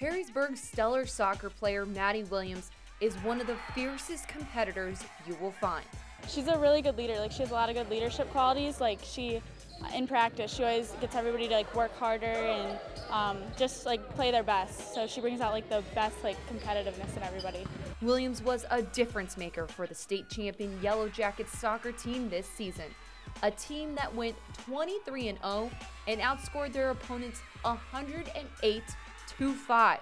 Perrysburg's stellar soccer player Maddy Williams is one of the fiercest competitors you will find. She's a really good leader. Like she has a lot of good leadership qualities. Like she, in practice, she always gets everybody to like work harder and um, just like play their best. So she brings out like the best like competitiveness in everybody. Williams was a difference maker for the state champion Yellow Jackets soccer team this season. A team that went 23 and 0 and outscored their opponents 108 to 5.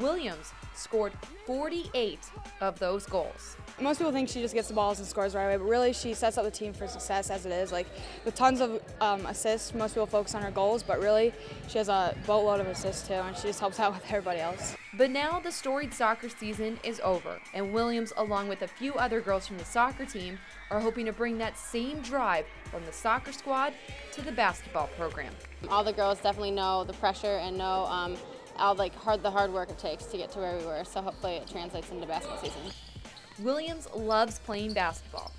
Williams scored 48 of those goals. Most people think she just gets the balls and scores right away, but really she sets up the team for success as it is. Like with tons of um, assists, most people focus on her goals, but really she has a boatload of assists too, and she just helps out with everybody else. But now the storied soccer season is over, and Williams, along with a few other girls from the soccer team, are hoping to bring that same drive from the soccer squad to the basketball program. All the girls definitely know the pressure and know um, all like hard the hard work it takes to get to where we were. So hopefully it translates into basketball season. Williams loves playing basketball,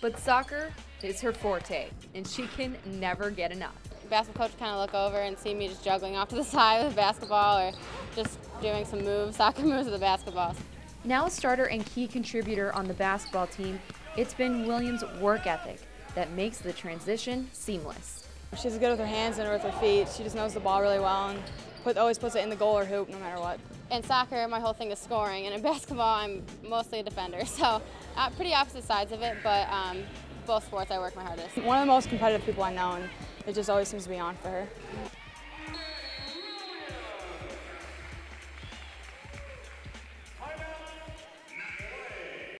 but soccer is her forte, and she can never get enough. Basketball coach kind of look over and see me just juggling off to the side with a basketball or just doing some moves, soccer moves with the basketball. Now a starter and key contributor on the basketball team, it's been Williams' work ethic that makes the transition seamless. She's good with her hands and with her feet. She just knows the ball really well and put, always puts it in the goal or hoop no matter what. In soccer, my whole thing is scoring, and in basketball, I'm mostly a defender. So, uh, pretty opposite sides of it, but um, both sports I work my hardest. One of the most competitive people I know, and it just always seems to be on for her.